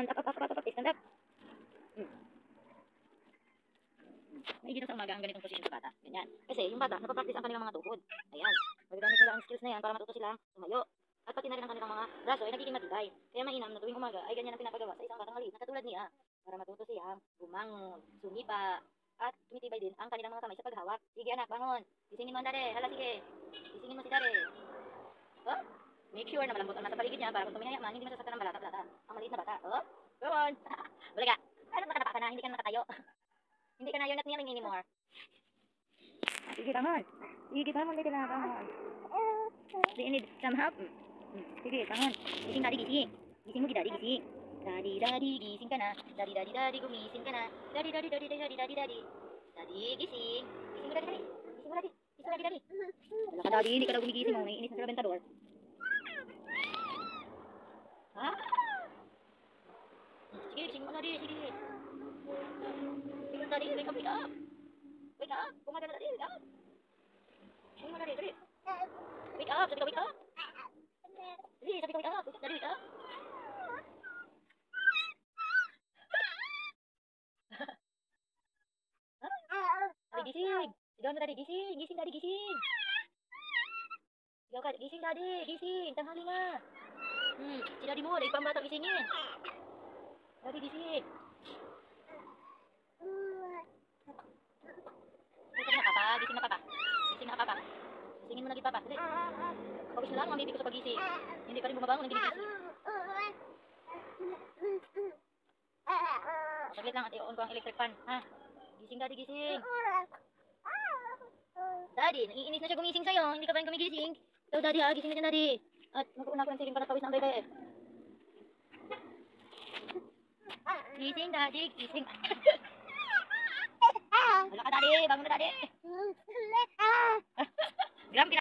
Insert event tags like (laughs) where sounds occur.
stand up, up, up, up, up, stand up. Hmm. Maigi sa umaga ang ganitong position sa bata. Ganyan. Kasi yung bata, napapractice ang kanilang mga tuhod. Ayan. Magagamit nila ang skills na yan para matuto silang tumayo. At pati na rin ang kanilang mga braso ay nagiging matibay. Kaya mainam na tuwing umaga ay ganyan ang pinapagawa sa isang batang maliit na katulad niya para matuto siyang bumangon, sumipa, at tumitibay din ang kanilang mga kamay sa paghawak. Sige anak, bangon. Isingin mo ang dali. Hala, sige. Isingin mo si make sure na malambot ang nasa paligid niya para kung tumihaya man, hindi masasaktan ng balata-balata. Ang maliit na bata. Oh, go on. (laughs) Bulaga. Ano nakatapa ka na? Hindi ka na nakatayo. (laughs) hindi ka na you're not kneeling anymore. Sige, bangon. Sige, bangon. Sige na, bangon. Do you need some help? Hmm. Sige, bangon. Gising, daddy, gising. Gising mo, daddy, gising. Daddy, daddy, gising ka na. Daddy, daddy, daddy, gumising ka na. Daddy, daddy, daddy, daddy, daddy, daddy. Daddy, gising. Gising mo, daddy, daddy. Gising mo, daddy. Gising mo, daddy, daddy. Wala (laughs) ka, daddy. Hindi ka daw gumigising mo. Naiinis na sa labentador. Gising mo, daddy. Wake up, wake up. Kumaga na, daddy. Wake up. Gising mo, daddy. Daddy. Wake up. Sabi wake up. Daddy, sabi ka, wake up. Daddy, wake up. Daddy, gising. Mo, daddy. Gising. Gising, daddy. Gising. Ka. Gising, daddy. Gising. Tanghali na. Hmm. Pa ang bata gisingin. Daddy, gising. Gising na, papa. Gising na, papa. Gisingin mo na, papa. Dali. Pawis na lang, mamibi ko sa pagising. Hindi pa rin bumabangon. Hindi gising. Saglit lang at i-on ko ang electric fan. Ha? Gising, daddy. Gising. Daddy, naiinis na siya gumising sa'yo. Hindi ka ba yung gumigising? So, daddy, ha? Gising na daddy. At magkuuna ko ng siling para pawis ng bebe. Gising, daddy. Gising. Wala ka, daddy. Bangon na, daddy. Grumpy